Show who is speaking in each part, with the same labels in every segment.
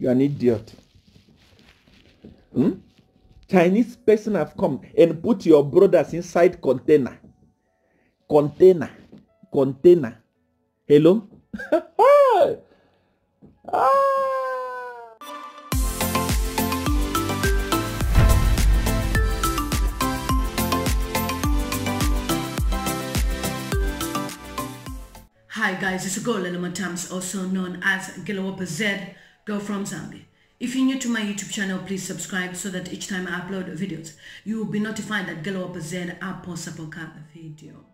Speaker 1: You're an idiot. Hmm? Chinese person have come and put your brothers inside container. Container. Container. Hello? ah!
Speaker 2: Hi guys, it's Gola Lamatams, also known as Gilawapa Z, girl from Zambia. If you're new to my YouTube channel, please subscribe so that each time I upload videos, you will be notified that Gilawapa Z I post a video.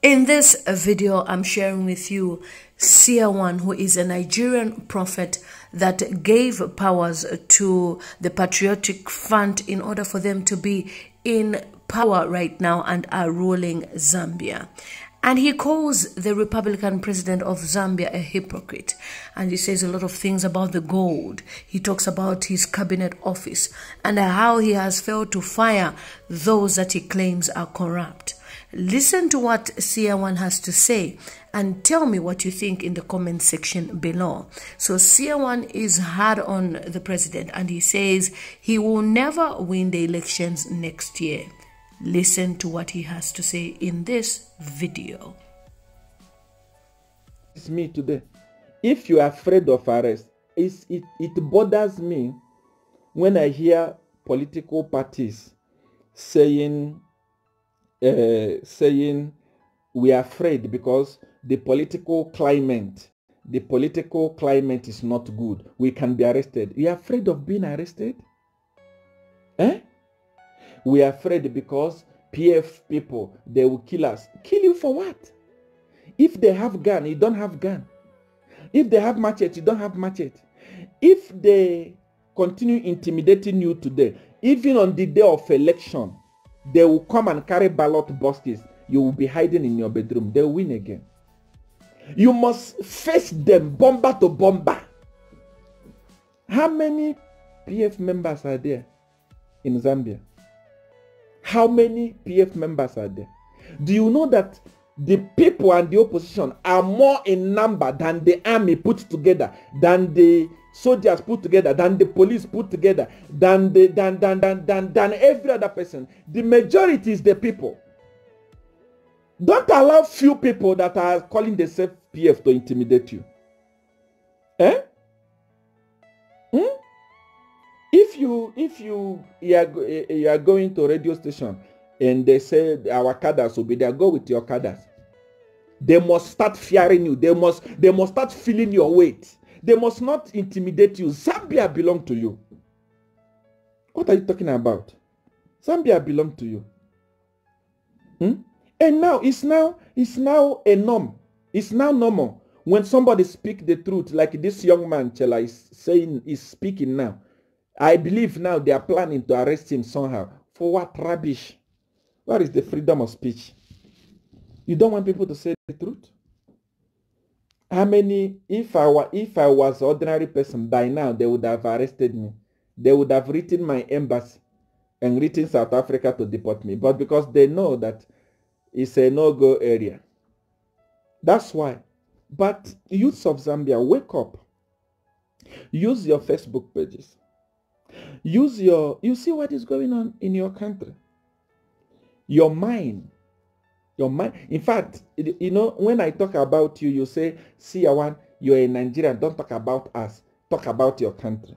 Speaker 2: In this video, I'm sharing with you Seer 1, who is a Nigerian prophet that gave powers to the Patriotic Front in order for them to be in power right now and are ruling Zambia. And he calls the Republican president of Zambia a hypocrite. And he says a lot of things about the gold. He talks about his cabinet office and how he has failed to fire those that he claims are corrupt. Listen to what Seer 1 has to say and tell me what you think in the comment section below. So Seer 1 is hard on the president and he says he will never win the elections next year. Listen to what he has to say in this video.
Speaker 1: It's me today. If you are afraid of arrest, it, it bothers me when I hear political parties saying, uh, saying we are afraid because the political climate, the political climate is not good. We can be arrested. You are afraid of being arrested? Eh? We are afraid because PF people, they will kill us. Kill you for what? If they have gun, you don't have gun. If they have machete, you don't have machete. If they continue intimidating you today, even on the day of election, they will come and carry ballot boxes. You will be hiding in your bedroom. They will win again. You must face them bomber to bomber. How many PF members are there in Zambia? How many PF members are there? Do you know that the people and the opposition are more in number than the army put together, than the soldiers put together, than the police put together, than the than than than than, than every other person. The majority is the people. Don't allow few people that are calling themselves PF to intimidate you. Eh? Hmm? If you if you you are, you are going to radio station and they say our cadres will be there go with your cadres they must start fearing you. They must they must start feeling your weight. They must not intimidate you. Zambia belong to you. What are you talking about? Zambia belong to you. Hmm? and now it's now it's now a norm. It's now normal. When somebody speak the truth like this young man chela is saying is speaking now I believe now they are planning to arrest him somehow. For what rubbish? Where is the freedom of speech? You don't want people to say the truth? How many, if I, were, if I was ordinary person by now, they would have arrested me. They would have written my embassy and written South Africa to deport me. But because they know that it's a no-go area. That's why. But youths of Zambia, wake up. Use your Facebook pages Use your, you see what is going on in your country. Your mind. Your mind. In fact, you know, when I talk about you, you say, see, one, you're a Nigerian. Don't talk about us. Talk about your country.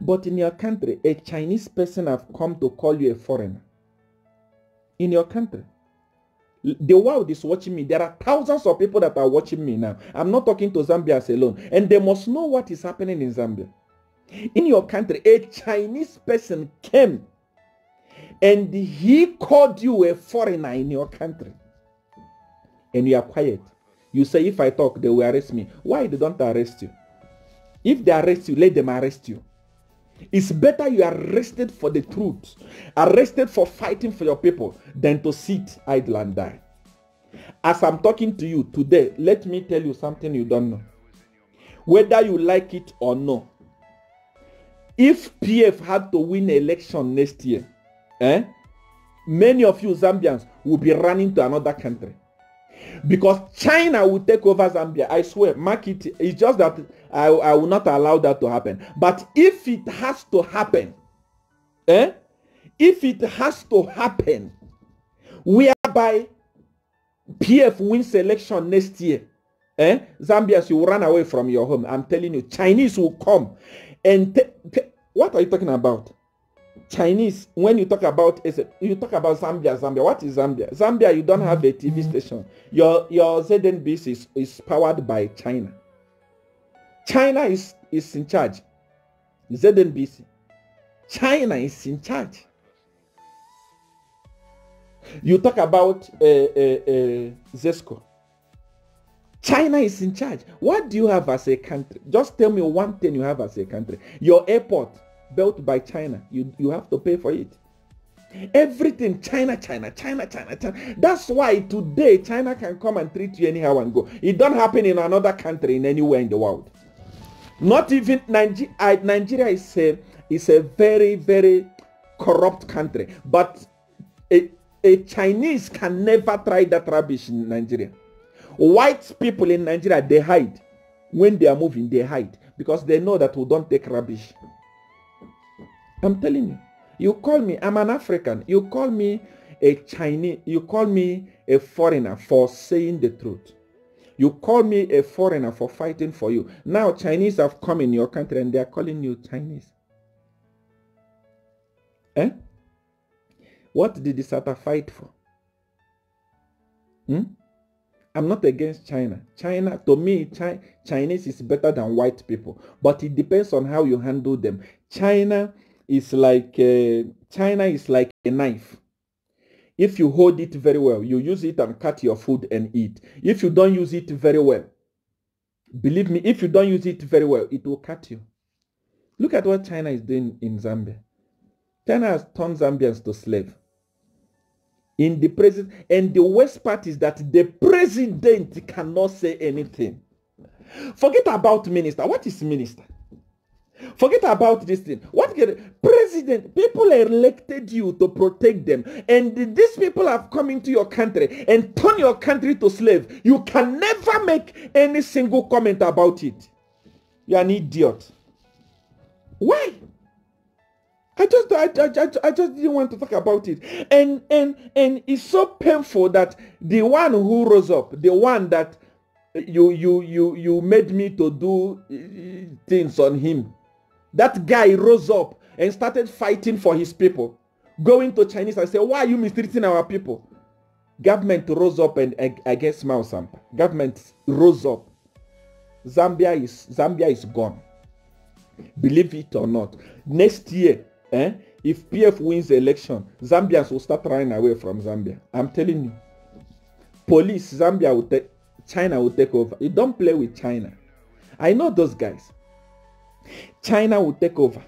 Speaker 1: But in your country, a Chinese person have come to call you a foreigner. In your country. The world is watching me. There are thousands of people that are watching me now. I'm not talking to Zambians alone. And they must know what is happening in Zambia in your country, a Chinese person came and he called you a foreigner in your country. And you are quiet. You say, if I talk, they will arrest me. Why they don't arrest you? If they arrest you, let them arrest you. It's better you are arrested for the truth, arrested for fighting for your people, than to sit idle and die. As I'm talking to you today, let me tell you something you don't know. Whether you like it or not, if PF had to win election next year, eh, many of you Zambians will be running to another country. Because China will take over Zambia. I swear, mark it. It's just that I, I will not allow that to happen. But if it has to happen, eh? If it has to happen, whereby PF wins election next year, eh? Zambians, you will run away from your home. I'm telling you, Chinese will come. And what are you talking about? Chinese, when you talk about you talk about Zambia, Zambia. What is Zambia? Zambia, you don't have a TV station. Your your ZNBC is, is powered by China. China is, is in charge. ZNBC. China is in charge. You talk about uh, uh, uh, Zesco. China is in charge. What do you have as a country? Just tell me one thing you have as a country. Your airport built by China. You, you have to pay for it. Everything China, China, China, China, China. That's why today China can come and treat you anyhow and go. It don't happen in another country in anywhere in the world. Not even Nigeria. Nigeria is a is a very very corrupt country. But a, a Chinese can never try that rubbish in Nigeria. White people in Nigeria they hide when they are moving. They hide because they know that we don't take rubbish. I'm telling you. You call me, I'm an African. You call me a Chinese, you call me a foreigner for saying the truth. You call me a foreigner for fighting for you. Now Chinese have come in your country and they are calling you Chinese. Eh? What did the Sata fight for? Hmm? I'm not against China. China, to me, Chi- Chinese is better than white people. But it depends on how you handle them. China is like uh, China is like a knife. If you hold it very well, you use it and cut your food and eat. If you don't use it very well, believe me, if you don't use it very well, it will cut you. Look at what China is doing in Zambia. China has turned Zambians to slave. In the president, and the worst part is that the president cannot say anything. Forget about minister. What is minister? Forget about this thing. What president? People elected you to protect them, and these people have come into your country and turn your country to slave. You can never make any single comment about it. You're an idiot. Why? I just I, I, I, just didn't want to talk about it. And and and it's so painful that the one who rose up, the one that you you you you made me to do uh, things on him that guy rose up and started fighting for his people, going to Chinese and say, why are you mistreating our people? Government rose up and against Miles Sampa. Government rose up. Zambia is Zambia is gone. Believe it or not. Next year, eh, if PF wins the election, Zambians will start running away from Zambia. I'm telling you. Police, Zambia will take, China will take over. You don't play with China. I know those guys. China will take over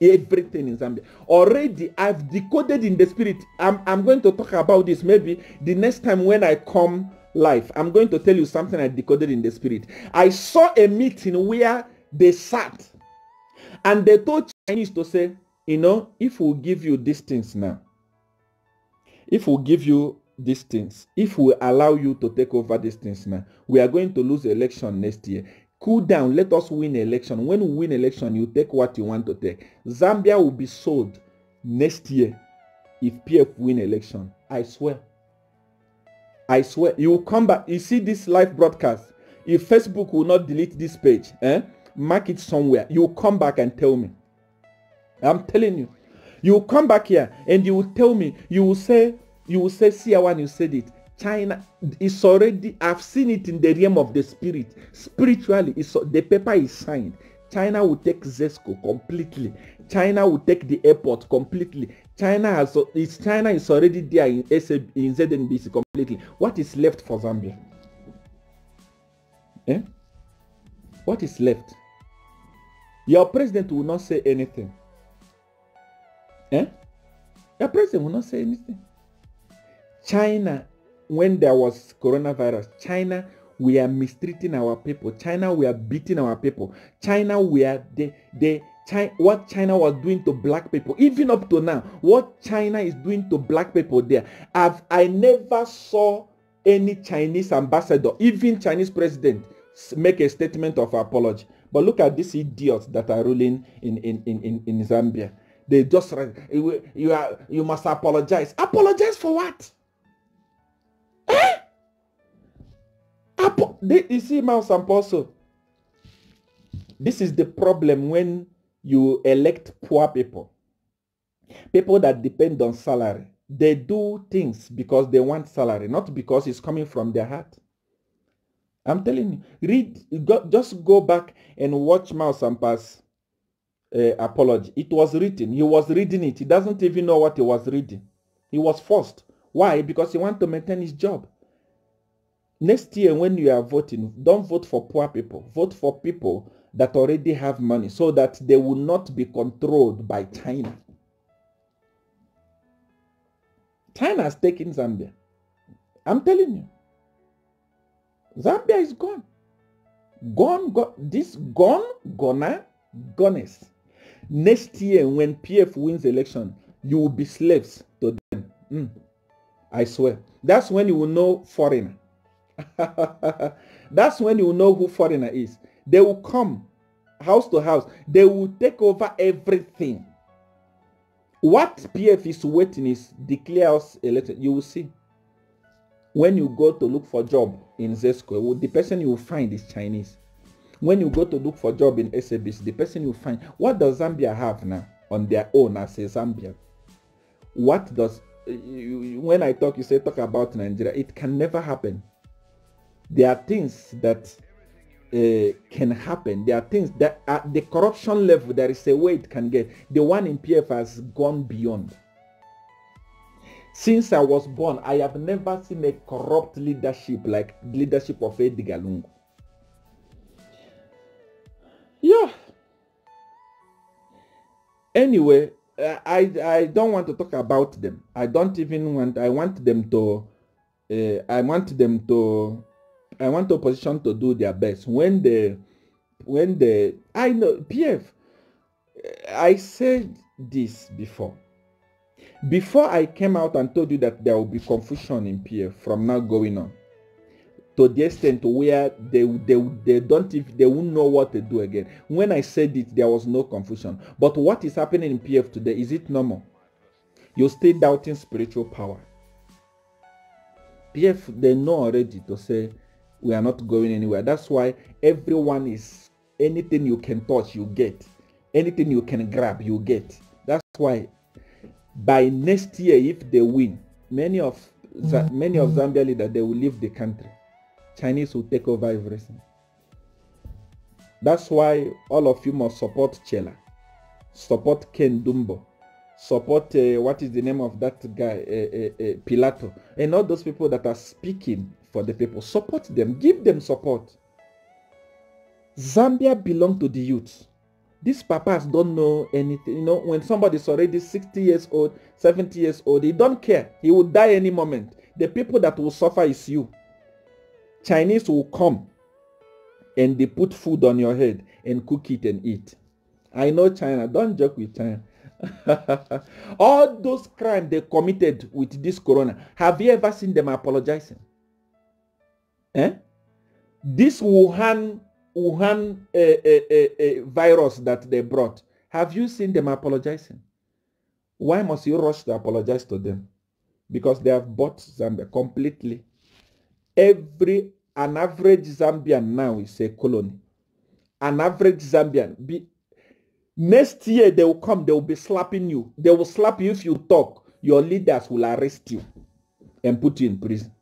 Speaker 1: everything in Zambia. Already, I've decoded in the spirit. I'm, I'm going to talk about this maybe the next time when I come live. I'm going to tell you something I decoded in the spirit. I saw a meeting where they sat and they told Chinese to say, you know, if we give you these things now, if we give you these things, if we allow you to take over these things now, we are going to lose election next year. Cool down. Let us win election. When we win election you take what you want to take. Zambia will be sold next year if pf win election. I swear. I swear. You will come back. You see this live broadcast? If facebook will not delete this page eh mark it somewhere. You will come back and tell me i'm telling you you will come back here and you will tell me you will say you will say see when you said it China is already, I've seen it in the realm of the spirit. Spiritually, it's, the paper is signed. China will take Zesco completely. China will take the airport completely. China has is China is already there in, in ZNBC completely. What is left for Zambia? Eh? What is left? Your president will not say anything. Eh? Your president will not say anything. China when there was coronavirus, China we are mistreating our people. China we are beating our people. China we are the the China, what China was doing to black people, even up to now, what China is doing to black people there. I've, I never saw any Chinese ambassador, even Chinese president, make a statement of apology. But look at these idiots that are ruling in, in, in, in, in Zambia. They just you are you must apologize. Apologize for what? Eh? Apo- you see, Mount Samposo. This is the problem when you elect poor people, people that depend on salary. They do things because they want salary, not because it's coming from their heart. I'm telling you, read, go, just go back and watch Miles Sampa's uh, apology. It was written. He was reading it. He doesn't even know what he was reading. He was forced. Why? Because he wants to maintain his job. Next year, when you are voting, don't vote for poor people. Vote for people that already have money so that they will not be controlled by China. China has taken Zambia. I'm telling you. Zambia is gone. Gone, gone. This gone, gonna, gones. Next year, when PF wins election, you will be slaves to them. Mm. I swear. That's when you will know foreigner. That's when you will know who foreigner is. They will come house to house. They will take over everything. What PF is waiting is declare us elected. You will see. When you go to look for job in Zesco, the person you will find is Chinese. When you go to look for job in SABC, the person you find, what does Zambia have now on their own as a Zambia? What does, when I talk, you say talk about Nigeria, it can never happen. There are things that uh, can happen. There are things that at the corruption level, there is a way it can get. The one in PF has gone beyond. Since I was born, I have never seen a corrupt leadership like leadership of Edgar Lungu. Yeah. Anyway, I I don't want to talk about them. I don't even want. I want them to. Uh, I want them to. I want opposition to do their best when the when the I know PF. I said this before. Before I came out and told you that there will be confusion in PF from now going on, to the extent where they they they don't if they won't know what to do again. When I said it, there was no confusion. But what is happening in PF today? Is it normal? You're still doubting spiritual power. PF they know already to say we are not going anywhere. That's why everyone is anything you can touch, you get. Anything you can grab, you get. That's why by next year, if they win, many of many of mm-hmm. Zambia leaders they will leave the country. Chinese will take over everything. That's why all of you must support Chela, support Ken Dumbo, support uh, what is the name of that guy, uh, uh, uh, Pilato, and all those people that are speaking for the people. Support them, give them support. Zambia belongs to the youth. These papas don't know anything. You know, when somebody's already 60 years old, 70 years old, he don't care. He will die any moment. The people that will suffer is you. Chinese will come and they put food on your head and cook it and eat. I know China. Don't joke with China. All those crimes they committed with this corona, have you ever seen them apologizing? Eh? This Wuhan Wuhan uh, uh, uh, virus that they brought, have you seen them apologizing? Why must you rush to apologize to them? Because they have bought Zambia completely. Every an average Zambian now is a colony. An average Zambian. Be, next year they will come, they will be slapping you. They will slap you if you talk. Your leaders will arrest you and put you in prison.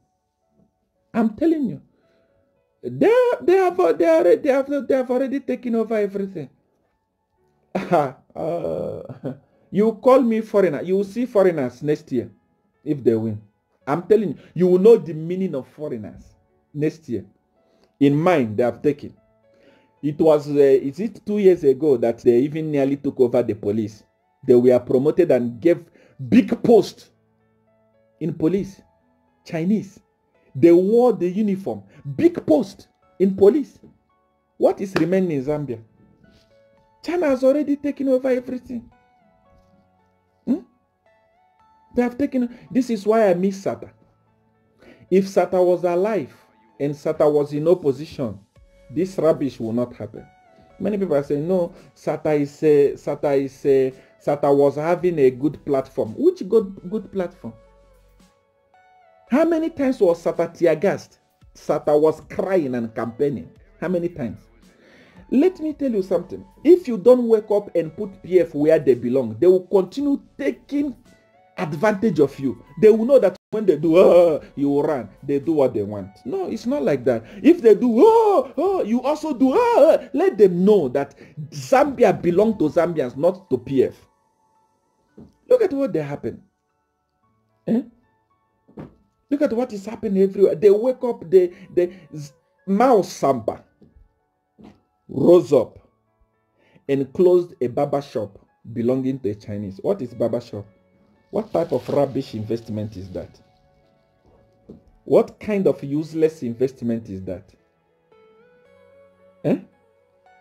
Speaker 1: I'm telling you. They they have they are they have they have already taken over everything. uh, you call me foreigner. You will see foreigners next year if they win. I'm telling you, you will know the meaning of foreigners next year. In mind, they have taken. It was uh, is it two years ago that they even nearly took over the police. They were promoted and gave big post in police. Chinese. They wore the uniform. Big post in police. What is remaining in Zambia? China has already taken over everything. They have taken. This is why I miss SATA. If Sata was alive and Sata was in opposition, this rubbish will not happen. Many people are saying, no, Sata is a, Sata is a, Sata was having a good platform. Which good, good platform? How many times was Sata tear gassed? Sata was crying and campaigning. How many times? Let me tell you something. If you don't wake up and put PF where they belong, they will continue taking advantage of you. They will know that when they do, oh, you run. They do what they want. No, it's not like that. If they do, oh, oh you also do, oh, let them know that Zambia belongs to Zambians, not to PF. Look at what they happen. Eh? Look at what is happening everywhere. They wake up, they, they, Miles Sampa rose up and closed a barber shop belonging to a Chinese. What is barber shop? What type of rubbish investment is that? What kind of useless investment is that? Eh?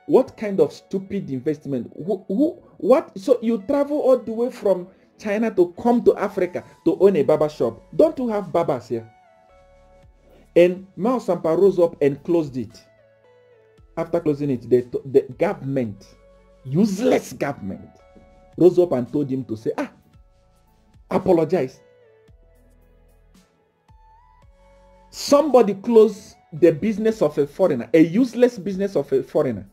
Speaker 1: What kind of stupid investment? Who, who, what? So you travel all the way from China to come to Africa to own a barber shop. Don't you have barbers here? And Miles Sampa rose up and closed it. After closing it, the, the government, useless government, rose up and told him to say, ah, apologize. Somebody closed the business of a foreigner, a useless business of a foreigner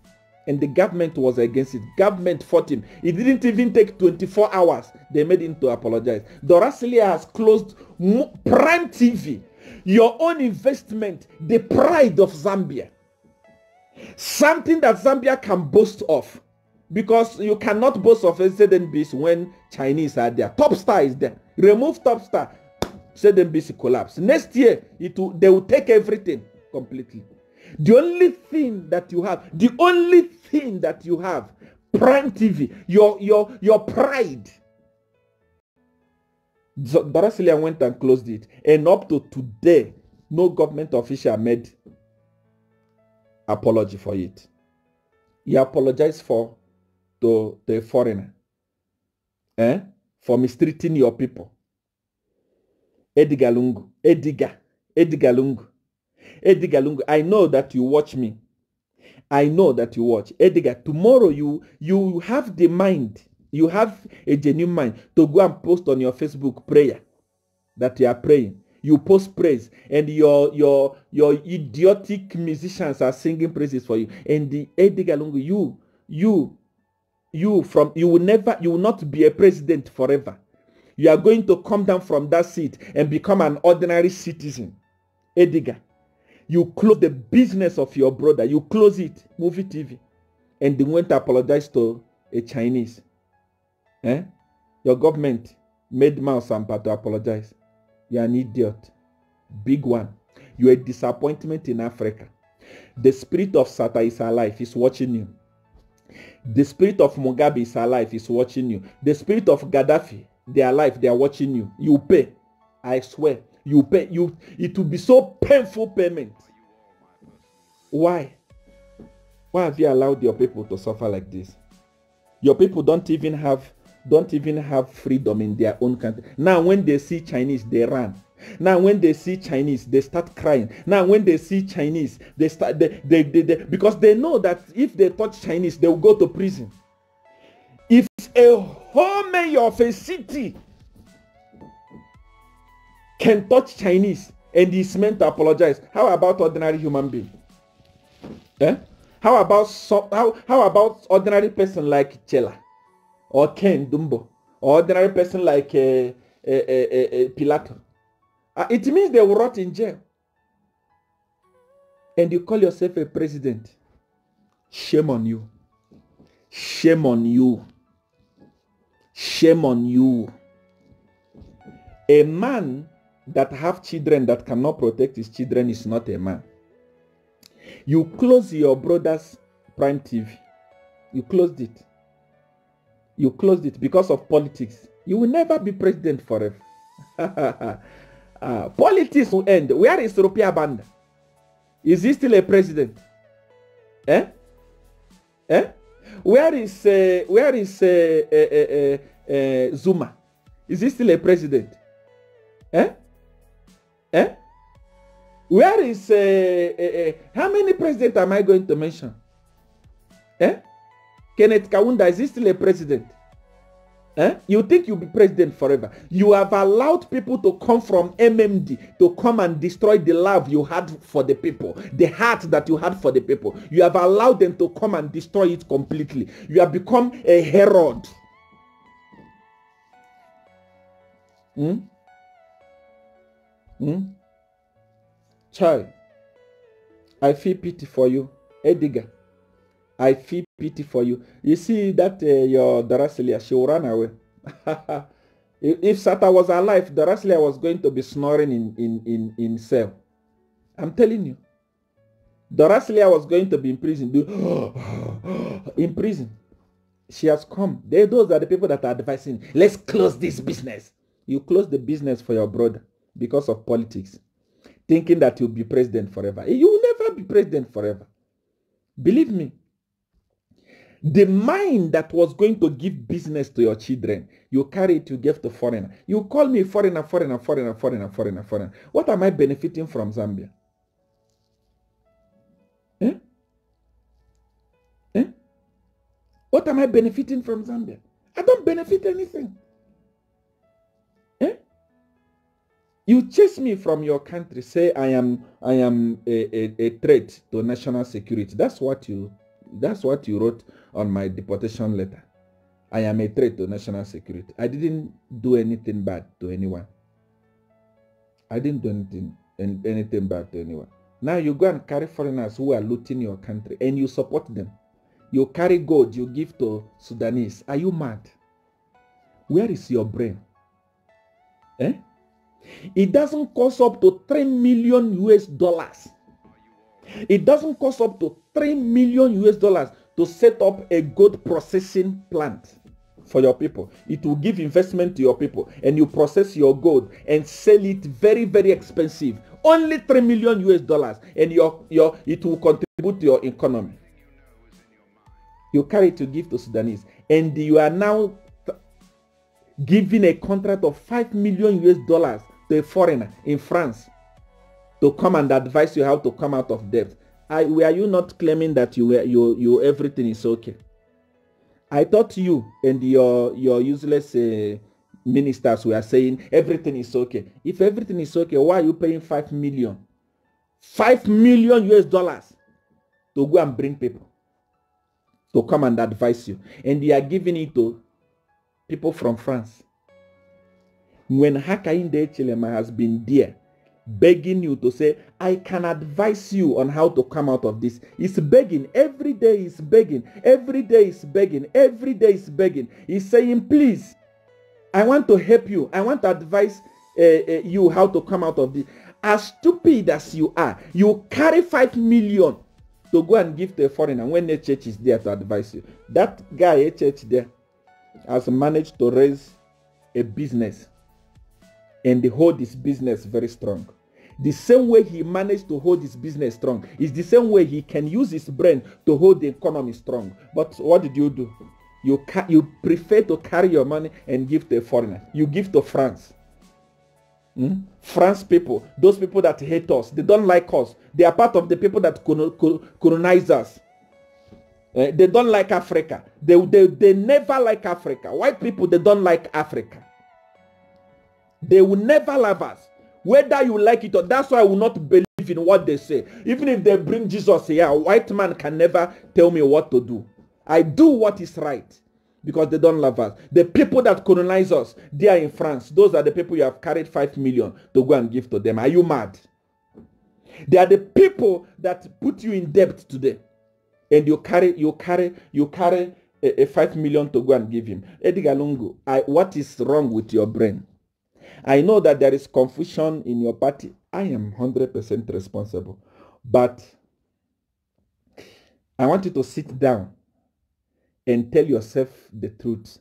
Speaker 1: and the government was against it. Government fought him. It didn't even take 24 hours. They made him to apologize. Dorasilia has closed Prime TV, your own investment, the pride of Zambia. Something that Zambia can boast of. Because you cannot boast of a certain ZNBC when Chinese are there. Top star is there. Remove top star. certain ZNBC collapse. Next year, it will, they will take everything completely. The only thing that you have, the only thing that you have, Prime TV, your your your pride. Dora Siliya went and closed it. And up to today, no government official made apology for it. He apologized for to the foreigner. Eh? For mistreating your people. Edgar Lungu. Edgar. Edgar Lungu. Edgar Lungu, I know that you watch me. I know that you watch. Edgar, tomorrow you you have the mind, you have a genuine mind to go and post on your Facebook prayer that you are praying. You post praise and your your your idiotic musicians are singing praises for you. And the Edgar Lungu, you you you from you will never you will not be a president forever. You are going to come down from that seat and become an ordinary citizen. Edgar, you close the business of your brother. You close it, movie TV. And they went to apologize to a Chinese. Eh? Your government made Miles Sampa to apologize. You're an idiot. Big one. You're a disappointment in Africa. The spirit of Sata is alive. He's watching you. The spirit of Mugabe is alive. He's watching you. The spirit of Gaddafi, they are alive. They are watching you. You pay. I swear you pay you it will be so painful payment why why have you allowed your people to suffer like this your people don't even have don't even have freedom in their own country now when they see chinese they run now when they see chinese they start crying now when they see chinese they start they, they, they, they because they know that if they touch chinese they will go to prison if a whole mayor of a city can touch Chinese and is meant to apologize. How about ordinary human being? Eh? How about so, how, how about ordinary person like Chela or Ken Dumbo or ordinary person like uh, uh, uh, Pilato? Uh, it means they will rot in jail. And you call yourself a president. Shame on you. Shame on you. Shame on you. A man that have children that cannot protect his children is not a man. You close your brother's prime TV. You closed it. You closed it because of politics. You will never be president forever. uh, politics will end. Where is Rupia Banda? Is he still a president? Eh? Eh? Where is uh, where is uh, uh, uh, Zuma? Is he still a president? Eh? Eh? Where is uh, uh, uh, how many presidents am I going to mention? Eh? Kenneth Kaunda is he still a president? Eh? You think you'll be president forever. You have allowed people to come from MMD to come and destroy the love you had for the people, the heart that you had for the people. You have allowed them to come and destroy it completely. You have become a Herod. Hmm? Hmm? Child, I feel pity for you. Edgar, I feel pity for you. You see that uh, your Dora Siliya, she will run away. if, if Sata was alive, Dora Siliya was going to be snoring in, in, in, in cell. I'm telling you. Dora Siliya was going to be in prison. in prison. She has come. They, those are the people that are advising, let's close this business. You close the business for your brother because of politics, thinking that you'll be president forever. You will never be president forever. Believe me, the mind that was going to give business to your children, you carry it, you give to foreigner. You call me foreigner, foreigner, foreigner, foreigner, foreigner, foreigner. What am I benefiting from Zambia? Eh? Eh? What am I benefiting from Zambia? I don't benefit anything. Eh? You chase me from your country, say I am I am a, a, a threat to national security. That's what you that's what you wrote on my deportation letter. I am a threat to national security. I didn't do anything bad to anyone. I didn't do anything anything bad to anyone. Now you go and carry foreigners who are looting your country and you support them. You carry gold you give to Sudanese. Are you mad? Where is your brain? Eh? It doesn't cost up to 3 million US dollars. It doesn't cost up to 3 million US dollars to set up a gold processing plant for your people. It will give investment to your people and you process your gold and sell it very, very expensive. Only 3 million US dollars and your, your, it will contribute to your economy. You carry to give to Sudanese and you are now giving a contract of 5 million US dollars to a foreigner in France to come and advise you how to come out of debt. I, were you not claiming that you were you you everything is okay? I thought you and your your useless uh, ministers were saying everything is okay. If everything is okay, why are you paying five million? Five million US dollars to go and bring people to come and advise you, and they are giving it to people from France. When Hakainde Chilema has been there begging you to say, I can advise you on how to come out of this. He's begging. Every day he's begging. Every day he's begging. Every day he's begging. He's saying, please, I want to help you. I want to advise uh, uh, you how to come out of this. As stupid as you are, you carry five million to go and give to a foreigner when the church is there to advise you. That guy, a church there, has managed to raise a business and hold his business very strong. The same way he managed to hold his business strong is the same way he can use his brain to hold the economy strong. But what did you do? You, ca- you prefer to carry your money and give to a foreigner. You give to France. Hmm? France people, those people that hate us, they don't like us. They are part of the people that colonize us. Uh, they don't like Africa. They, they, they never like Africa. White people, they don't like Africa. They will never love us. Whether you like it or that's why I will not believe in what they say. Even if they bring Jesus here, a white man can never tell me what to do. I do what is right because they don't love us. The people that colonize us, they are in France. Those are the people you have carried five million to go and give to them. Are you mad? They are the people that put you in debt today. And you carry, you carry, you carry a, a five million to go and give him. Edgar Lungu, I, what is wrong with your brain? I know that there is confusion in your party. I am 100% responsible. But I want you to sit down and tell yourself the truth.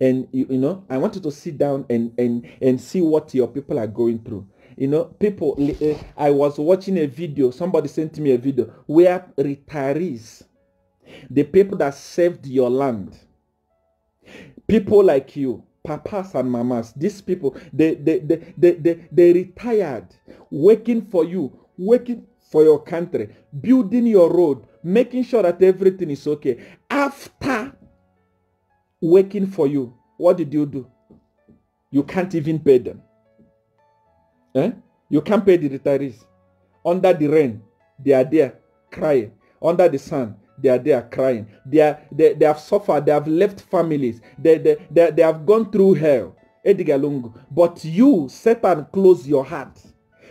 Speaker 1: And you, you know, I want you to sit down and, and, and see what your people are going through. You know, people, uh, I was watching a video, somebody sent me a video where retirees, the people that saved your land, people like you, papas and mamas, these people, they, they, they, they, they, they retired, working for you, working for your country, building your road, making sure that everything is okay. After working for you, what did you do? You can't even pay them. Eh? You can't pay the retirees. Under the rain, they are there crying. Under the sun, they are there crying. They, are, they, they have suffered. They have left families. They, they, they, they have gone through hell. But you set and close your heart.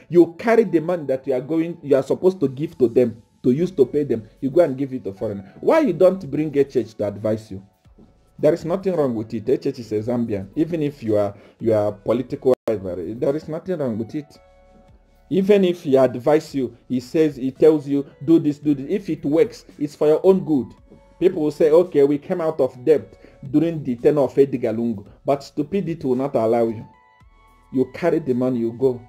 Speaker 1: You carry the money that you are going, you are supposed to give to them, to use to pay them. You go and give it to foreigner. Why you don't bring a church to advise you? There is nothing wrong with it. A church is a Zambian. Even if you are you are political there is nothing wrong with it. Even if he advise you, he says, he tells you, do this, do this. If it works, it's for your own good. People will say, okay, we came out of debt during the tenure of Edgar Lungu. But stupidity will not allow you. You carry the money, you go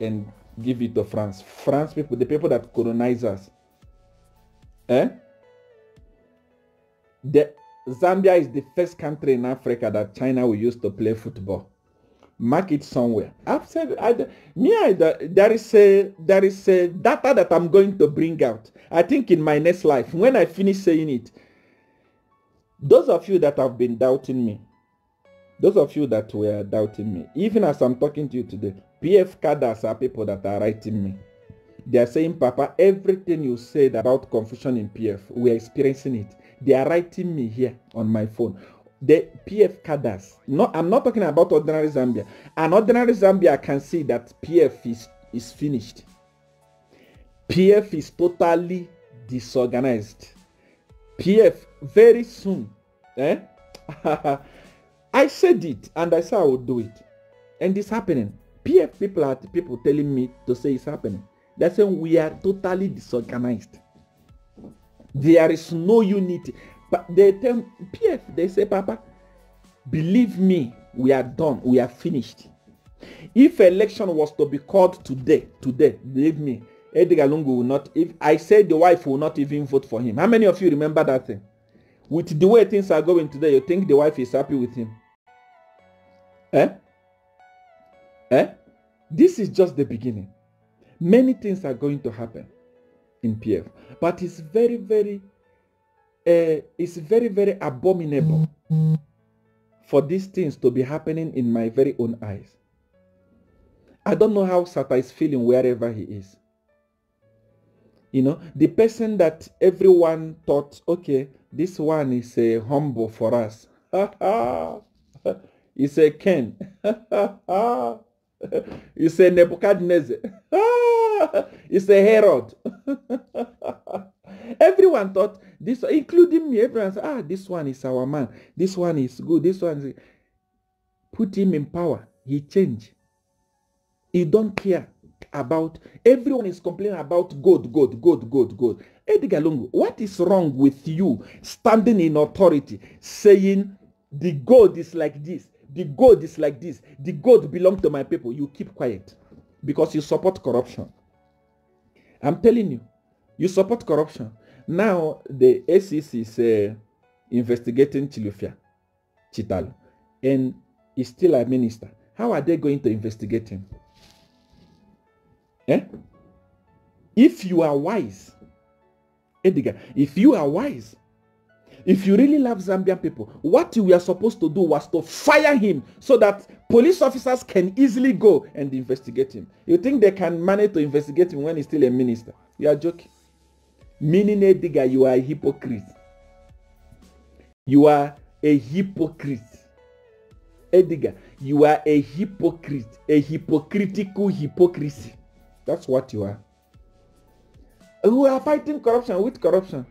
Speaker 1: and give it to France. France people, the people that colonize us. Eh? The, Zambia is the first country in Africa that China will use to play football mark it somewhere. I've said, I, me, I, there is a there is a data that I'm going to bring out. I think in my next life, when I finish saying it, those of you that have been doubting me, those of you that were doubting me, even as I'm talking to you today, PF cadres are people that are writing me. They are saying, Papa, everything you said about confusion in PF, we're experiencing it. They are writing me here on my phone the PF cadres. No, I'm not talking about ordinary Zambia. An ordinary Zambia can see that PF is, is finished. PF is totally disorganized. PF very soon. Eh? I said it and I said I would do it. And it's happening. PF people are people telling me to say it's happening. They're saying we are totally disorganized. There is no unity. They tell PF, they say, Papa, believe me, we are done, we are finished. If election was to be called today, today, believe me, Edgar Lungu will not, if I said the wife will not even vote for him. How many of you remember that thing? With the way things are going today, you think the wife is happy with him? Eh? Eh? This is just the beginning. Many things are going to happen in PF. But it's very, very Eh, it's very, very abominable for these things to be happening in my very own eyes. I don't know how Sata is feeling wherever he is. You know, the person that everyone thought, okay, this one is a humble for us. He's a Ken. He's a Nebuchadnezzar. He's a Herod. Everyone thought this, including me, everyone said, ah, this one is our man. This one is good. This one is... Put him in power. He changed. He don't care about... Everyone is complaining about God, God, God, God, God. Edgar Lungu, what is wrong with you standing in authority saying the God is like this, the God is like this, the God belongs to my people. You keep quiet because you support corruption. I'm telling you, you support corruption. Now the ACC is uh, investigating Chilufya Chitalo and he's still a minister. How are they going to investigate him? Eh? If you are wise, Edgar, if you are wise, if you really love Zambian people, what you were supposed to do was to fire him so that police officers can easily go and investigate him. You think they can manage to investigate him when he's still a minister? You are joking. Meaning, Edgar, you are a hypocrite. You are a hypocrite. Edgar, you are a hypocrite. A hypocritical hypocrisy. That's what you are. We are fighting corruption with corruption.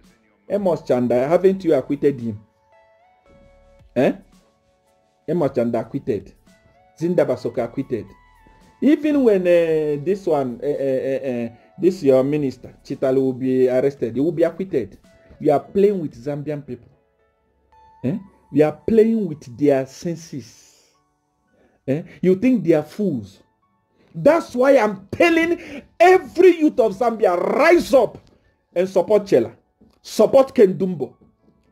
Speaker 1: Amos Chanda, haven't you acquitted him? Eh? Amos Chanda acquitted. Zinda Basoka acquitted. Even when uh, this one, uh, uh, uh, this your minister, Chitalo, will be arrested. He will be acquitted. We are playing with Zambian people. Eh? We are playing with their senses. Eh? You think they are fools. That's why I'm telling every youth of Zambia, rise up and support Chela. Support Kendumbo.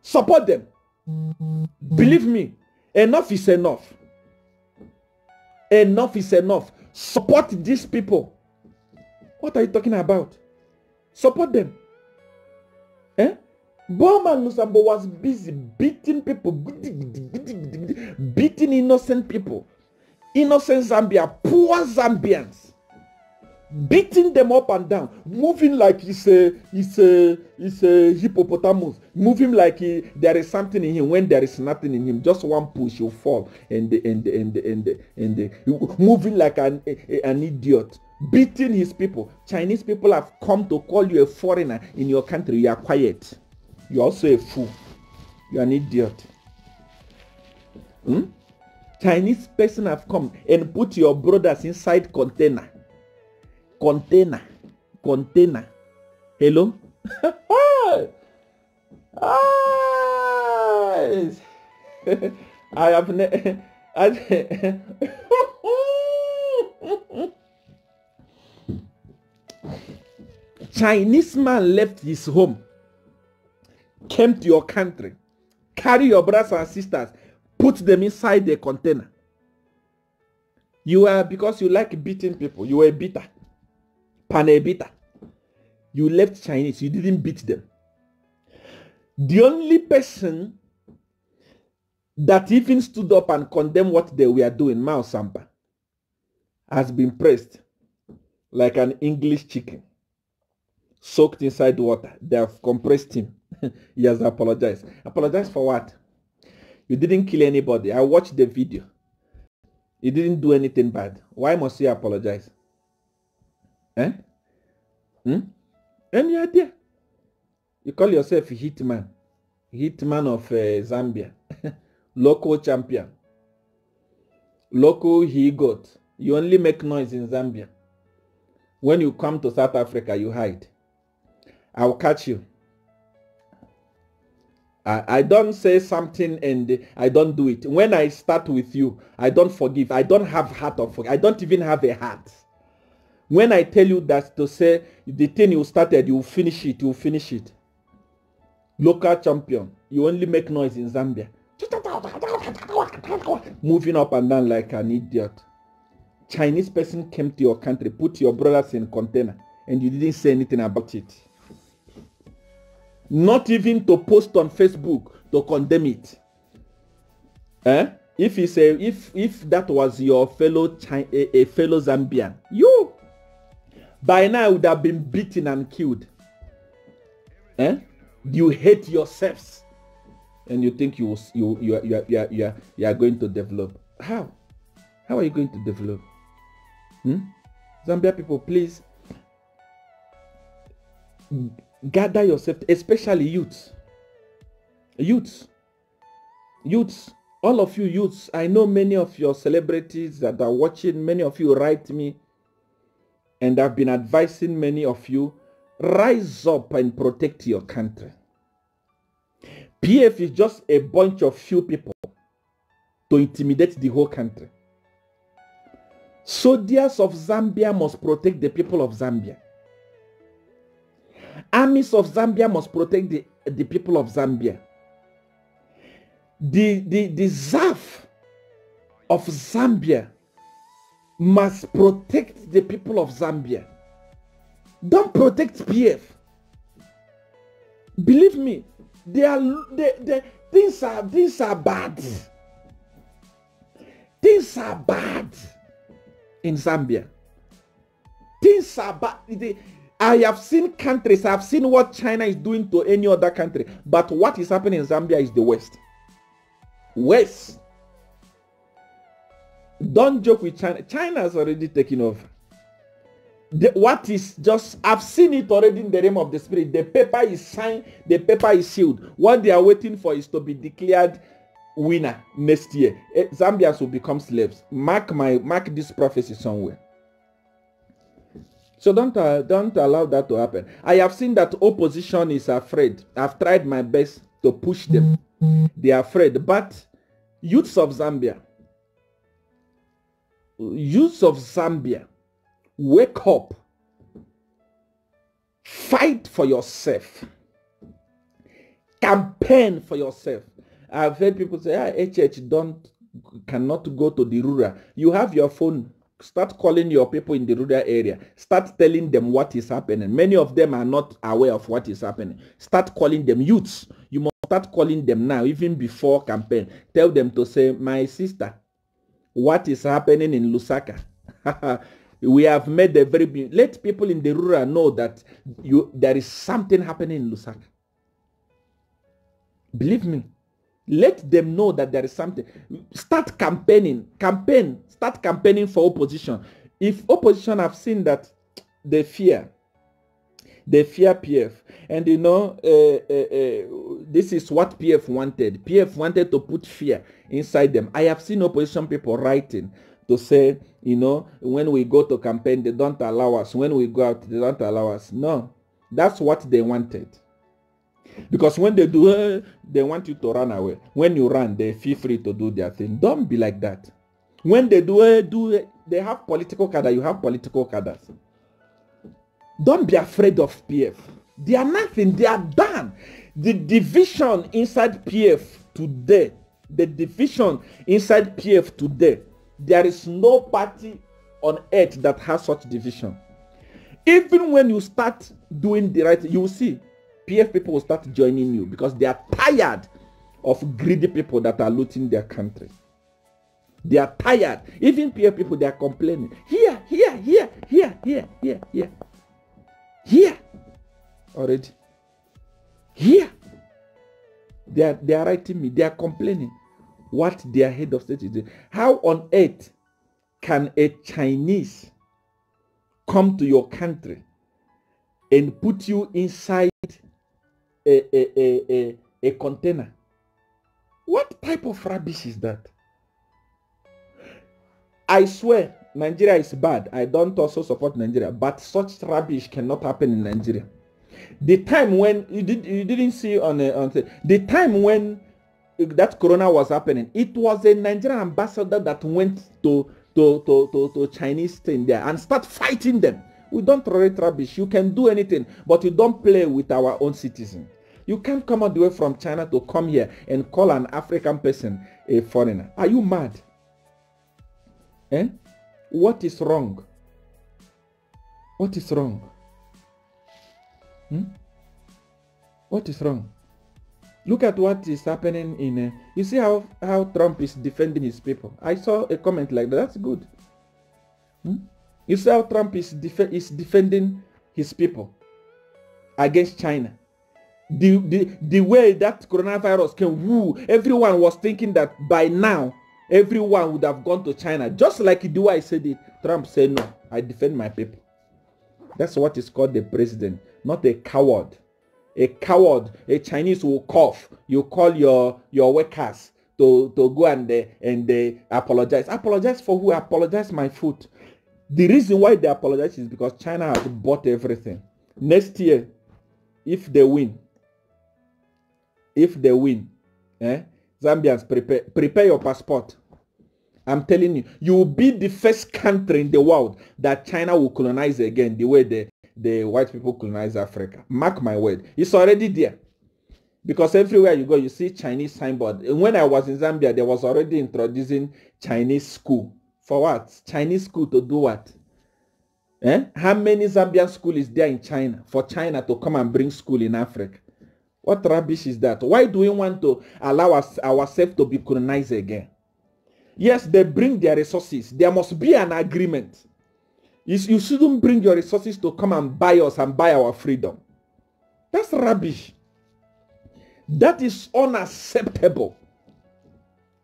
Speaker 1: Support them. Believe me, enough is enough. Enough is enough. Support these people. What are you talking about? Support them. Eh? Bowman Lusambo was busy beating people, beating innocent people. Innocent Zambia, poor Zambians. Beating them up and down, moving like he's a, he's a, he's a hippopotamus, moving like he, there is something in him when there is nothing in him. Just one push, you fall, and and and and and, and moving like an an idiot beating his people. Chinese people have come to call you a foreigner in your country. You are quiet. You're also a fool. You're an idiot. Hmm? Chinese person have come and put your brothers inside container. Container. Container. Hello? I have ne- I Chinese man left his home, came to your country, carry your brothers and sisters, put them inside the container. You are because you like beating people. You were a beater, pane beater. You left Chinese. You didn't beat them. The only person that even stood up and condemned what they were doing, Mao Sampa, has been praised like an English chicken soaked inside water. They have compressed him. he has apologized. Apologize for what? You didn't kill anybody. I watched the video. You didn't do anything bad. Why must you apologize? Eh? Hmm? And you're. You call yourself a hitman. Hitman of uh, Zambia. Local champion. Local he got. You only make noise in Zambia. When you come to South Africa, you hide. I'll catch you. I, I don't say something and I don't do it. When I start with you, I don't forgive. I don't have heart of forgive. I don't even have a heart. When I tell you that to say the thing you started, you finish it, you finish it. Local champion. You only make noise in Zambia. Moving up and down like an idiot. Chinese person came to your country, put your brothers in container, and you didn't say anything about it not even to post on Facebook to condemn it. Eh? If he say if if that was your fellow China, a, a fellow Zambian, you by now would have been beaten and killed. Eh? You hate yourselves, and you think you you you are, you are, you are, you are, you are going to develop. How? How are you going to develop? Hmm? Zambia people, please gather yourself, especially youths. Youths. Youths. All of you youths, I know many of your celebrities that are watching, many of you write me, and I've been advising many of you, rise up and protect your country. PF is just a bunch of few people to intimidate the whole country. Soldiers of Zambia must protect the people of Zambia. Armies of Zambia must protect the, the people of Zambia. The, the, the ZAF of Zambia must protect the people of Zambia. Don't protect PF. Believe me, they are they, they, things are things are bad. Things are bad in Zambia. Things are bad. I have seen countries, I've seen what China is doing to any other country. But what is happening in Zambia is the West. West. Don't joke with China. China has already taken over. The, what is just, I've seen it already in the realm of the spirit. The paper is signed, the paper is sealed. What they are waiting for is to be declared winner next year. Eh, Zambians will become slaves. Mark my mark this prophecy somewhere. So don't uh, don't allow that to happen. I have seen that opposition is afraid. I've tried my best to push them. They are afraid. But youths of Zambia, youths of Zambia, wake up. Fight for yourself. Campaign for yourself. I've heard people say, ah, HH, don't cannot go to the rural, you have your phone. Start calling your people in the rural area. Start telling them what is happening. Many of them are not aware of what is happening. Start calling them youths. You must start calling them now, even before campaign. Tell them to say, my sister, what is happening in Lusaka? we have made a very let people in the rural know that you there is something happening in Lusaka. Believe me. Let them know that there is something. Start campaigning. Campaign. Start campaigning for opposition. If opposition have seen that they fear, they fear PF. And you know, uh, uh, uh, this is what PF wanted. PF wanted to put fear inside them. I have seen opposition people writing to say, you know, when we go to campaign, they don't allow us. When we go out, they don't allow us. No, that's what they wanted. Because when they do, uh, they want you to run away. When you run, they feel free to do their thing. Don't be like that. When they do, uh, do uh, they have political cadre, you have political cadres. Don't be afraid of PF. They are nothing. They are done. The division inside PF today, the division inside PF today, there is no party on earth that has such division. Even when you start doing the right, you will see PF people will start joining you because they are tired of greedy people that are looting their country. They are tired. Even PF people, they are complaining. Here, here, here, here, here, here, here. Here. Already. Here. They are, they are writing me. They are complaining what their head of state is doing. How on earth can a Chinese come to your country and put you inside a, a, a, a, container. What type of rubbish is that? I swear, Nigeria is bad. I don't also support Nigeria, but such rubbish cannot happen in Nigeria. The time when you did you didn't see on a, on the, the time when that corona was happening, it was a Nigerian ambassador that went to to to to, to Chinese thing there and start fighting them. We don't tolerate rubbish. You can do anything, but you don't play with our own citizens. You can't come all the way from China to come here and call an African person a foreigner. Are you mad? Eh? What is wrong? What is wrong? Hmm? What is wrong? Look at what is happening in. Uh, you see how how Trump is defending his people. I saw a comment like that. That's good. Hmm? How Trump is, def is defending his people against China. The, the, the way that coronavirus came, woo, everyone was thinking that by now, everyone would have gone to China. Just like way I said it, Trump said, no, I defend my people. That's what is called the president, not a coward. A coward, a Chinese will cough. You call your, your workers to, to go and, they, and they apologize. Apologize for who? Apologize my food. The reason why they apologize is because China has bought everything. Next year, if they win, if they win, eh, Zambians prepare prepare your passport. I'm telling you, you will be the first country in the world that China will colonize again the way the, the white people colonize Africa. Mark my word. It's already there. Because everywhere you go, you see Chinese signboard. When I was in Zambia, there was already introducing Chinese school for what? Chinese school to do what? Eh? How many Zambian school is there in China for China to come and bring school in Africa? What rubbish is that? Why do we want to allow us, ourselves to be colonized again? Yes, they bring their resources. There must be an agreement. You, you shouldn't bring your resources to come and buy us and buy our freedom. That's rubbish. That is unacceptable.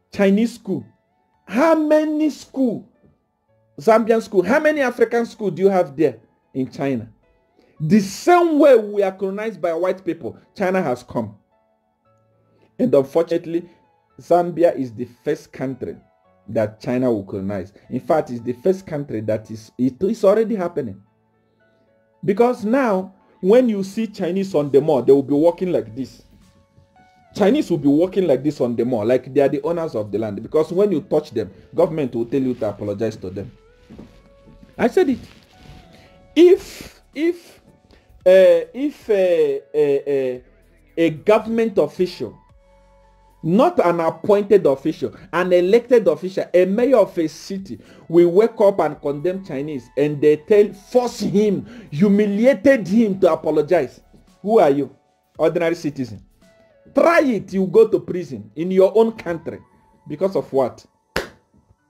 Speaker 1: Chinese school. How many school, Zambian school, how many African school do you have there in China? The same way we are colonized by white people, China has come. And unfortunately, Zambia is the first country that China will colonize. In fact, it's the first country that is, it is already happening. Because now, when you see Chinese on the mall, they will be walking like this. Chinese will be walking like this on the mall, like they are the owners of the land. Because when you touch them, government will tell you to apologize to them. I said it. If if uh, if uh, uh, a government official not an appointed official, an elected official, a mayor of a city will wake up and condemn Chinese and they tell, force him, humiliated him to apologize. Who are you? Ordinary citizen. Try it, you go to prison in your own country. Because of what?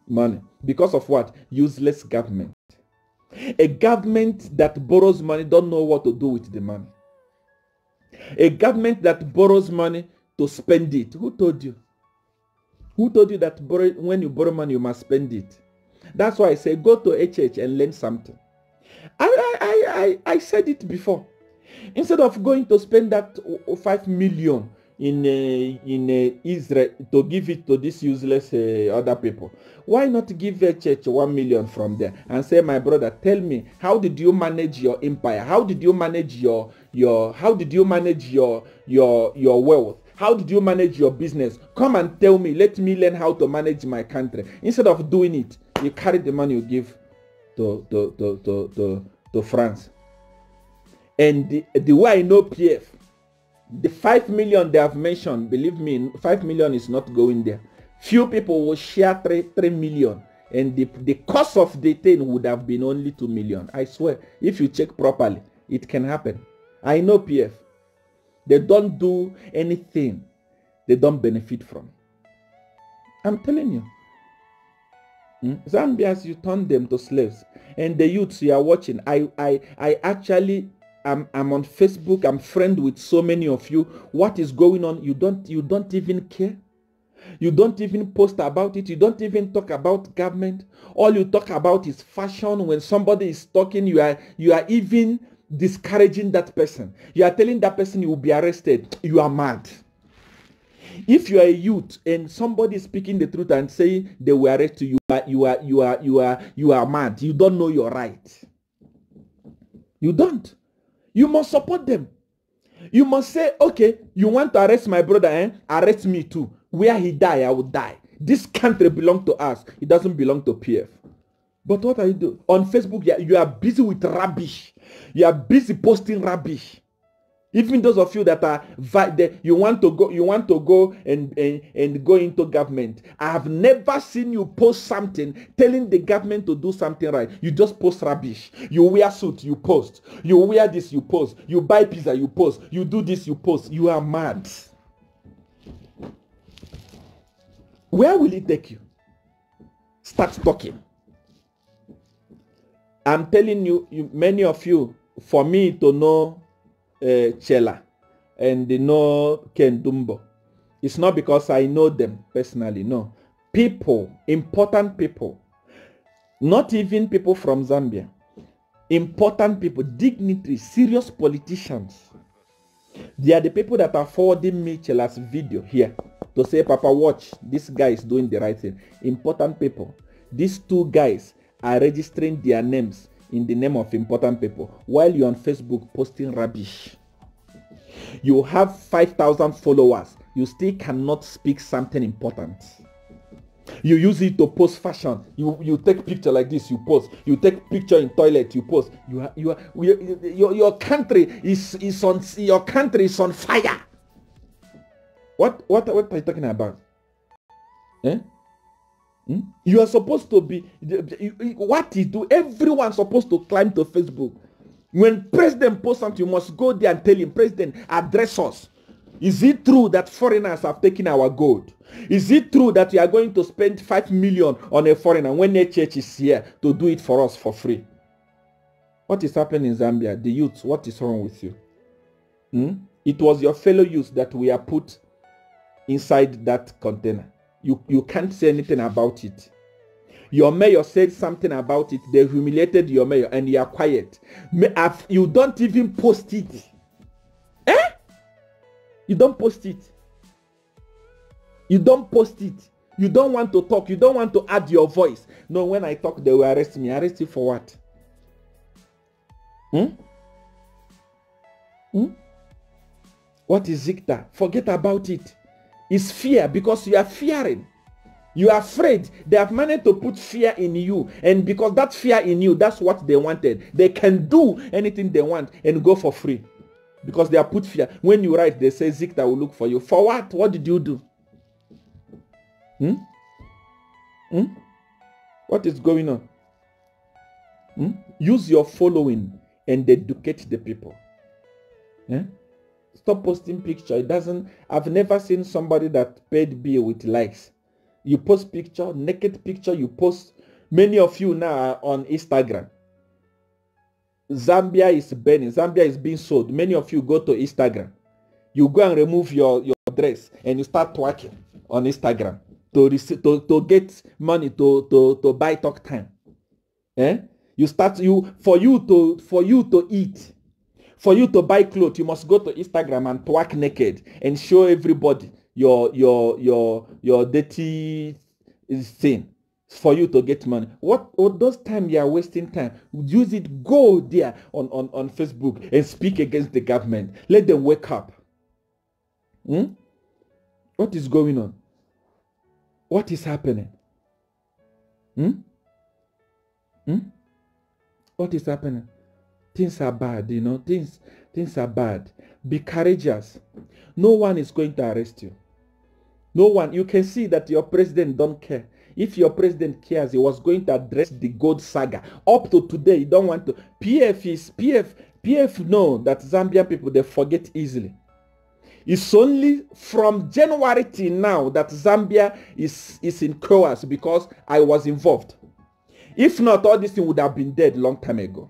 Speaker 1: Money. Because of what? Useless government. A government that borrows money don't know what to do with the money. A government that borrows money to spend it. Who told you? Who told you that borrow, when you borrow money, you must spend it? That's why I say go to HH and learn something. I, I, I, I said it before. Instead of going to spend that 5 million in uh, in uh, Israel to give it to these useless uh, other people. Why not give a church one million from there and say, my brother, tell me how did you manage your empire? How did you manage your your how did you manage your your your wealth? How did you manage your business? Come and tell me. Let me learn how to manage my country. Instead of doing it, you carry the money you give to to to to to, to France. And the, the way I know PF, the 5 million they have mentioned, believe me, 5 million is not going there. Few people will share 3, 3 million and the, the cost of the thing would have been only 2 million. I swear, if you check properly, it can happen. I know PF. They don't do anything they don't benefit from. I'm telling you. Hmm? Zambians, you turn them to slaves. And the youths you are watching, I, I, I actually I'm, I'm on Facebook. I'm friend with so many of you. What is going on? You don't you don't even care. You don't even post about it. You don't even talk about government. All you talk about is fashion. When somebody is talking, you are you are even discouraging that person. You are telling that person you will be arrested. You are mad. If you are a youth and somebody is speaking the truth and saying they will arrest you, you are you are you are you are you are mad. You don't know your right. You don't. You must support them. You must say, okay, you want to arrest my brother, eh? Arrest me too. Where he die, I will die. This country belongs to us. It doesn't belong to PF. But what are you doing? On Facebook, you are, you are busy with rubbish. You are busy posting rubbish. Even those of you that are that you want to go, you want to go and, and, and go into government. I have never seen you post something telling the government to do something right. You just post rubbish. You wear suit, you post. You wear this, you post. You buy pizza, you post. You do this, you post. You are mad. Where will it take you? Start talking. I'm telling you, you many of you, for me to know uh, Chela and they know Ken Dumbo. It's not because I know them personally, no. People, important people, not even people from Zambia, important people, dignitaries, serious politicians. They are the people that are forwarding me Chela's video here to say, Papa, watch, this guy is doing the right thing. Important people. These two guys are registering their names in the name of important people while you're on Facebook posting rubbish. You have 5,000 followers. You still cannot speak something important. You use it to post fashion. You you take picture like this. You post. You take picture in toilet. You post. You are you are your your country is is on your country is on fire. What what what are you talking about? Eh? Hmm? You are supposed to be what is do everyone supposed to climb to Facebook. When president posts something, you must go there and tell him, President, address us. Is it true that foreigners have taken our gold? Is it true that you are going to spend five million on a foreigner when a church is here to do it for us for free? What is happening in Zambia? The youth, what is wrong with you? Hmm? It was your fellow youth that we are put inside that container. You, you can't say anything about it. Your mayor said something about it. They humiliated your mayor and you are quiet. You don't even post it. Eh? You don't post it. You don't post it. You don't want to talk. You don't want to add your voice. No, when I talk, they will arrest me. Arrest you for what? Hmm? Hmm? What is ZICTA? Forget about it. It's fear because you are fearing. You are afraid. They have managed to put fear in you. And because that fear in you, that's what they wanted. They can do anything they want and go for free. Because they have put fear. When you write, they say ZICTA will look for you. For what? What did you do? Hmm? Hmm? What is going on? Hmm? Use your following and educate the people. Yeah? Stop posting picture. It doesn't. I've never seen somebody that paid bill with likes. You post picture, naked picture. You post. Many of you now are on Instagram. Zambia is burning. Zambia is being sold. Many of you go to Instagram. You go and remove your, your dress and you start twerking on Instagram to, receive, to, to get money to, to, to buy talk time. Eh? You start you for you to for you to eat, for you to buy clothes, you must go to Instagram and twerk naked and show everybody your your your your dirty thing for you to get money. What all those time you are wasting time, use it, go there on, on, on Facebook and speak against the government. Let them wake up. Hmm? What is going on? What is happening? Hmm? Hmm? What is happening? Things are bad, you know. Things things are bad. Be courageous. No one is going to arrest you. No one. You can see that your president don't care if your president cares, he was going to address the gold saga. Up to today, he don't want to. PF is PF. PF know that Zambian people they forget easily. It's only from January till now that Zambia is is in chaos because I was involved. If not, all this thing would have been dead long time ago.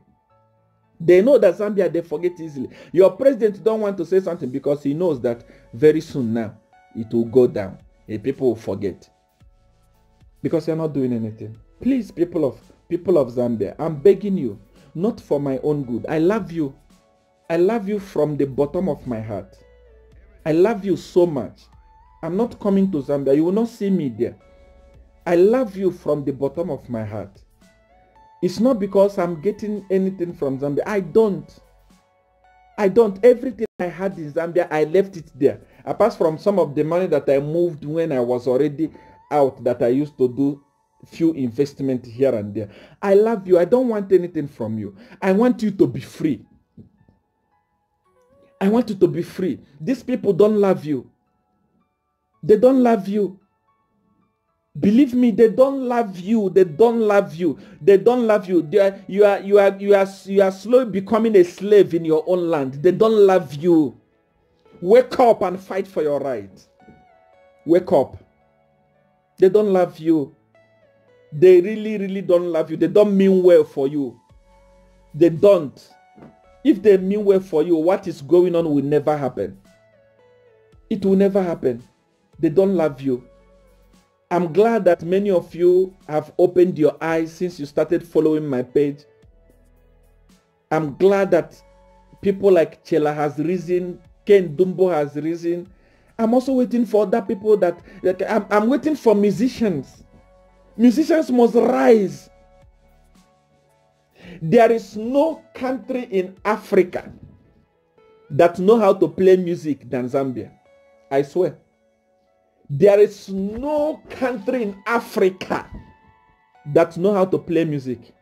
Speaker 1: They know that Zambia they forget easily. Your president don't want to say something because he knows that very soon now it will go down and people will forget because you're not doing anything. Please, people of people of Zambia, I'm begging you, not for my own good. I love you. I love you from the bottom of my heart. I love you so much. I'm not coming to Zambia. You will not see me there. I love you from the bottom of my heart. It's not because I'm getting anything from Zambia. I don't. I don't. Everything I had in Zambia, I left it there. Apart from some of the money that I moved when I was already out that I used to do few investment here and there. I love you. I don't want anything from you. I want you to be free. I want you to be free. These people don't love you. They don't love you. Believe me, they don't love you. They don't love you. They don't love you. They are, you are you are you are you are slowly becoming a slave in your own land. They don't love you. Wake up and fight for your right. Wake up. They don't love you. They really, really don't love you. They don't mean well for you. They don't. If they mean well for you, what is going on will never happen. It will never happen. They don't love you. I'm glad that many of you have opened your eyes since you started following my page. I'm glad that people like Chela has risen, Ken Dumbo has risen, I'm also waiting for other people that, like, I'm, I'm waiting for musicians. Musicians must rise. There is no country in Africa that know how to play music than Zambia. I swear. There is no country in Africa that know how to play music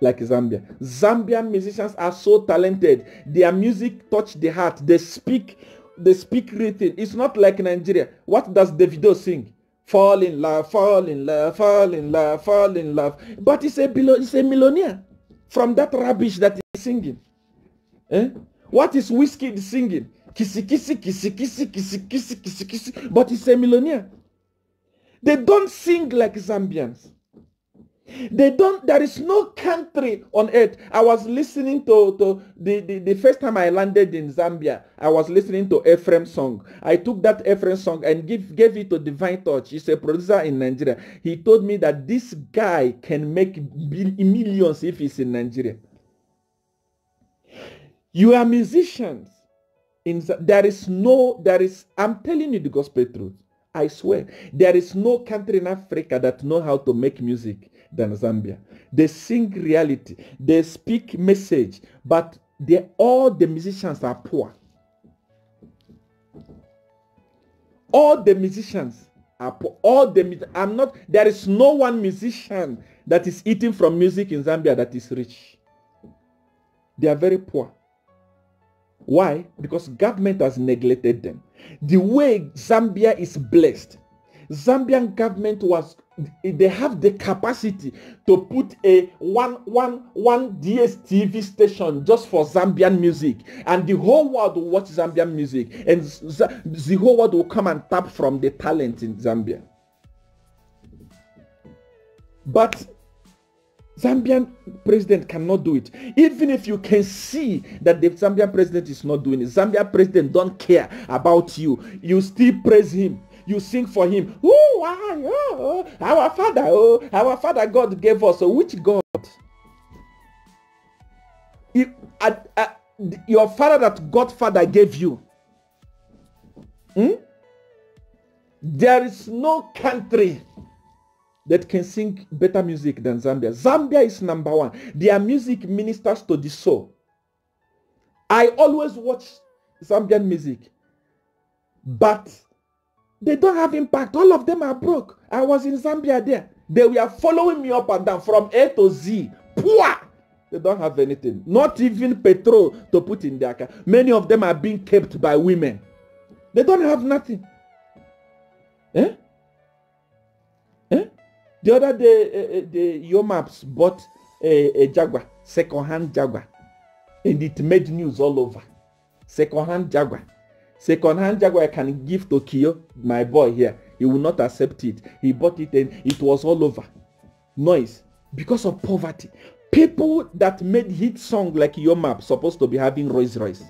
Speaker 1: like Zambia. Zambian musicians are so talented. Their music touch the heart. They speak they speak written. It's not like Nigeria. What does Davido sing? Fall in love, fall in love, fall in love, fall in love. But it's a it's a millionaire from that rubbish that he's singing. Eh? What is Whiskey singing? Kissy kissy kissy kissy kissy kissy kissy kissy. But he's a millionaire. They don't sing like Zambians. They don't, there is no country on earth. I was listening to, to the, the, the first time I landed in Zambia, I was listening to Ephraim song. I took that Ephraim song and give, gave it to Divine Touch. He's a producer in Nigeria. He told me that this guy can make millions if he's in Nigeria. You are musicians. There is no, there is, I'm telling you the gospel truth. I swear, there is no country in Africa that know how to make music than Zambia. They sing reality. They speak message, but they all the musicians are poor. All the musicians are poor. All the I'm not. There is no one musician that is eating from music in Zambia that is rich. They are very poor. Why? Because government has neglected them. The way Zambia is blessed, Zambian government was they have the capacity to put a one one one DSTV station just for Zambian music, and the whole world will watch Zambian music, and the whole world will come and tap from the talent in Zambia. But Zambian president cannot do it. Even if you can see that the Zambian president is not doing it, Zambian president don't care about you. You still praise him. You sing for him. Oh, oh, our father, oh, our father God gave us. So which God? If, uh, uh, your father that Godfather gave you. Hmm? There is no country that can sing better music than Zambia. Zambia is number one. Their music ministers to the soul. I always watch Zambian music, but they don't have impact. All of them are broke. I was in Zambia there. They were following me up and down from A to Z. Poor. They don't have anything. Not even petrol to put in their car. Many of them are being kept by women. They don't have nothing. Eh? The other day, uh, the Yomaps bought a, a Jaguar, second-hand Jaguar, and it made news all over. Second-hand Jaguar. Second-hand Jaguar I can give to Kyo, my boy here. He will not accept it. He bought it and it was all over. Noise. Because of poverty. People that made hit song like Yomap supposed to be having Rolls Royce.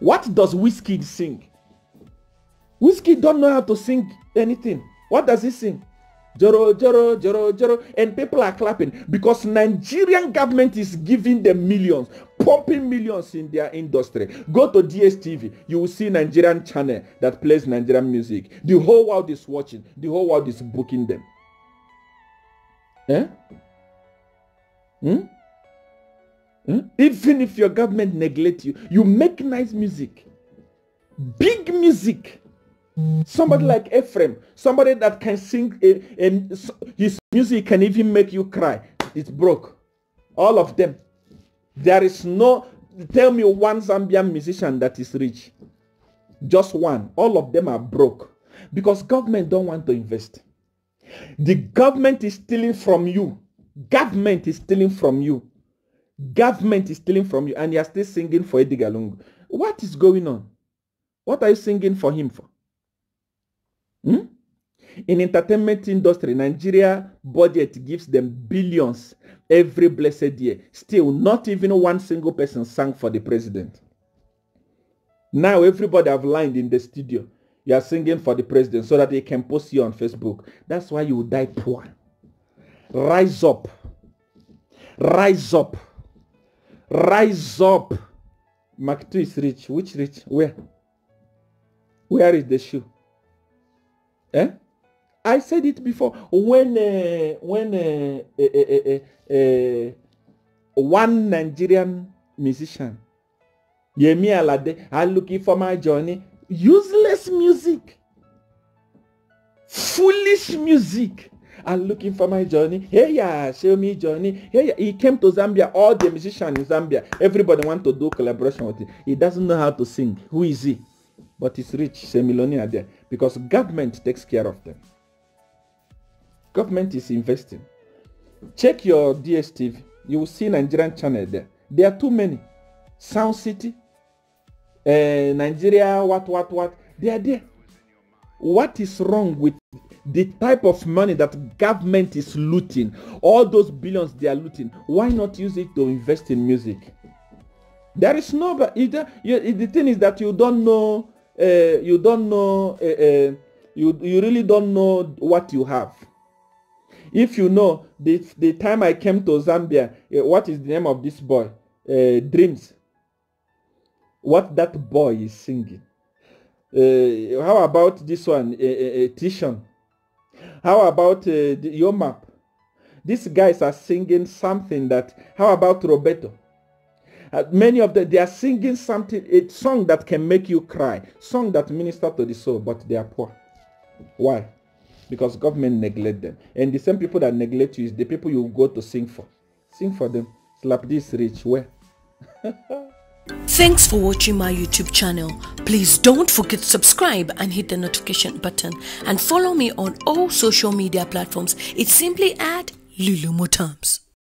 Speaker 1: What does Whiskey sing? Whiskey don't know how to sing anything. What does he sing? Joro, Joro, Joro, Joro. And people are clapping because Nigerian government is giving them millions, pumping millions in their industry. Go to DSTV, you will see Nigerian channel that plays Nigerian music. The whole world is watching. The whole world is booking them. Eh? Hmm? Hmm? Even if your government neglect you, you make nice music. Big music Somebody like Ephraim, somebody that can sing and his music can even make you cry. It's broke. All of them. There is no, tell me one Zambian musician that is rich. Just one. All of them are broke. Because government don't want to invest. The government is stealing from you. Government is stealing from you. Government is stealing from you. And you are still singing for Edgar Lungu. What is going on? What are you singing for him for? Hmm? In entertainment industry, Nigeria budget gives them billions every blessed year. Still, not even one single person sang for the president. Now everybody have lined in the studio. You are singing for the president so that they can post you on Facebook. That's why you will die poor. Rise up. Rise up. Rise up. Macky 2 is rich. Which rich? Where? Where is the shoe? Eh? I said it before. When uh, when uh, uh, one Nigerian musician, Yemi Alade, I'm looking for my journey. Useless music. Foolish music. I'm looking for my journey. Hey, yeah, show me journey. Hey, yeah. He came to Zambia. All the musicians in Zambia, everybody want to do collaboration with him. He doesn't know how to sing. Who is he? But he's rich. He's a millionaire there because government takes care of them. Government is investing. Check your DSTV. You will see Nigerian channel there. There are too many. Sound City, uh, Nigeria, what, what, what. They are there. What is wrong with the type of money that government is looting? All those billions they are looting. Why not use it to invest in music? There is no, but the thing is that you don't know uh, you don't know, uh, uh, you, you really don't know what you have. If you know, the, the time I came to Zambia, uh, what is the name of this boy? Uh, Dreams. What that boy is singing. Uh, how about this one, uh, Tishon? How about uh, your map? These guys are singing something that, how about Roberto? Uh, many of them, they are singing something, a song that can make you cry, song that minister to the soul, but they are poor. Why? Because government neglect them. And the same people that neglect you is the people you go to sing for. Sing for them. Slap this rich. Where?
Speaker 2: Thanks for watching my YouTube channel. Please don't forget to subscribe and hit the notification button and follow me on all social media platforms. It's simply at Lily Mutamz.